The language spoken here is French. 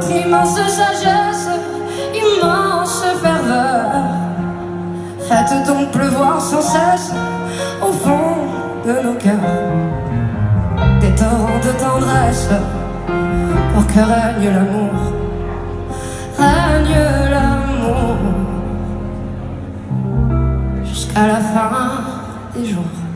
immense sagesse, immense ferveur. Faites donc pleuvoir sans cesse au fond de nos cœurs des torrents de tendresse pour que règne l'amour, règne l'amour jusqu'à la fin des jours.